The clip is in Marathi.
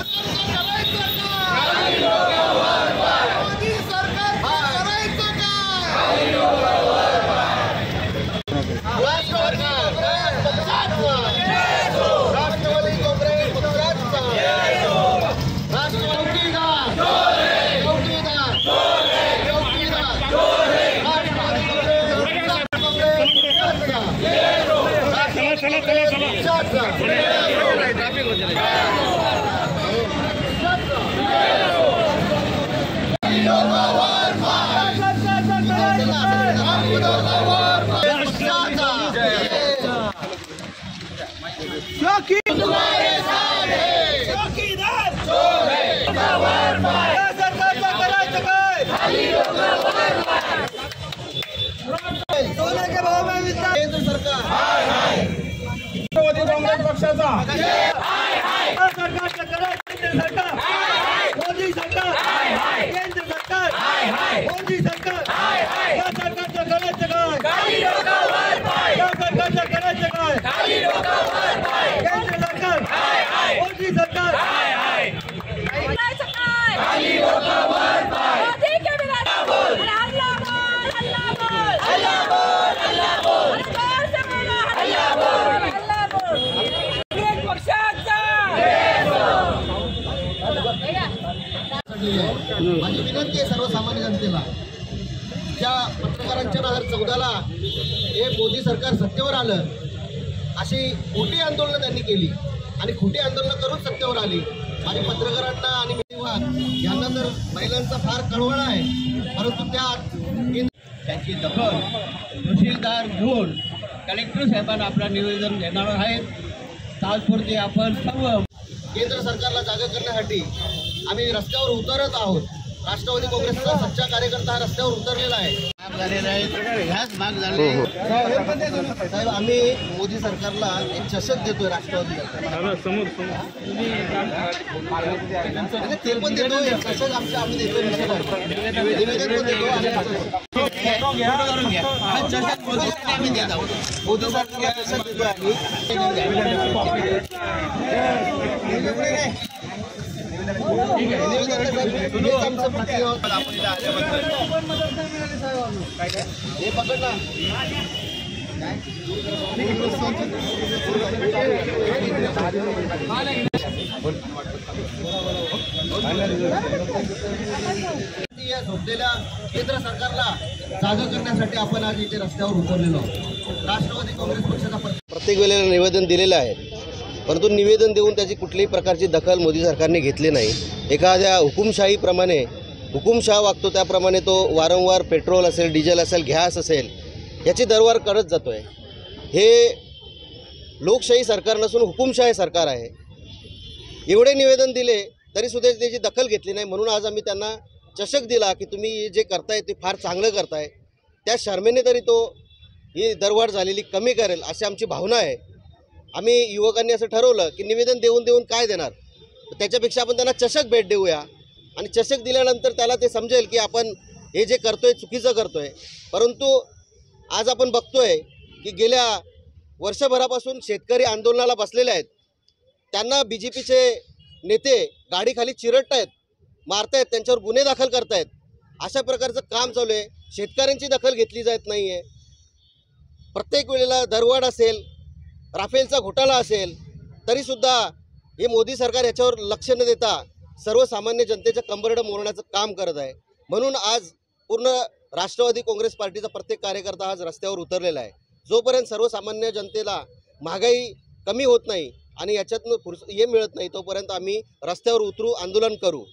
चला चला चला ट्रॅफिक होते चौकी सरकार के भाव में विस्तार केंद्र पक्षाचा सरकार सरकार माझी विनंती आहे सर्वसामान्य जनतेला ज्या पत्रकारांच्या दोन हजार चौदाला हे मोदी सरकार सत्तेवर आलं अशी खोटी आंदोलनं त्यांनी केली आणि खोटी आंदोलनं करून सत्तेवर आली. आणि पत्रकारांना आणि यांना तर महिलांचा फार कळवळ आहे. परंतु त्यात केंद्र त्याची दखल तहसीलदार घेऊन कलेक्टर साहेबांना आपलं निवेदन देणार आहेत. तात्पुरते आपण सर्व केंद्र सरकारला जागा करण्यासाठी आम्ही रस्त्यावर उतरत आहोत. राष्ट्रवादी काँग्रेसचा सच्चा कार्यकर्ता हा रस्त्यावर उतरलेला आहे. साहेब आम्ही मोदी सरकारला एक चषक देतोय राष्ट्रवादी ते पण देतोय. चषक आमच्या आम्ही देतोय निवेदन पण देतो आणि चषक- हा चषक मोदींना आम्ही देत आहोत. मोदी सरकारला चषक देतोय आम्ही हेच आमचं प्रतिरोध हे पकड ना या झोपलेल्या केंद्र सरकारला जागा करण्यासाठी आपण आज इथे रस्त्यावर उतरलेलो आहोत. राष्ट्रवादी काँग्रेस पक्षाचा प्रत्येक वेळेला निवेदन दिलेलं आहे. परंतु निवेदन देऊन त्याची कुठल्याही प्रकारची दखल मोदी सरकारने घेतली नाही. एखाद्या हुकुमशाहीप्रमाणे हुकुमशाह वागतो त्याप्रमाणे तो वारंवार पेट्रोल असेल डिझेल असेल गॅस असेल याची दरवार करत जातो आहे हे लोकशाही सरकार नसून हुकुमशाही सरकार आहे. एवढे निवेदन दिले तरीसुद्धा त्याची दखल घेतली नाही. म्हणून आज आम्ही त्यांना चषक दिला की तुम्ही जे करताय ते फार चांगलं करताय. त्या शर्मेने तरी तो ही दरवाढ झालेली कमी करेल अशी आमची भावना आहे. आम्ही युवकांनी असं ठरवलं की निवेदन देऊन देऊन काय देणार? त्याच्यापेक्षा आपण त्यांना चषक भेट देऊया. आणि चषक दिल्यानंतर त्याला ते समजेल की आपण हे जे करतोय चुकीचं करतोय. परंतु आज आपण बघतोय की गेल्या वर्षभरापासून शेतकरी आंदोलनाला बसलेले आहेत. त्यांना बी जे पीचे नेते गाडीखाली चिरडतायत मारतायत त्यांच्यावर गुन्हे दाखल करतायत. अशा प्रकारचं काम चालू आहे. शेतकऱ्यांची दखल घेतली जात नाही आहे प्रत्येक वेळेला दरवाढ असेल राफेलचा घोटाळा असेल तरीसुद्धा हे मोदी सरकार याच्यावर लक्ष न देता सर्वसामान्य जनतेच्या कंबरडं मोडण्याचं काम करत आहे. म्हणून आज पूर्ण राष्ट्रवादी काँग्रेस पार्टीचा प्रत्येक कार्यकर्ता आज रस्त्यावर उतरलेला आहे. जोपर्यंत सर्वसामान्य जनतेला महागाई कमी होत नाही आणि याच्यातनं पुरस हे मिळत नाही तोपर्यंत आम्ही रस्त्यावर उतरू आंदोलन करू.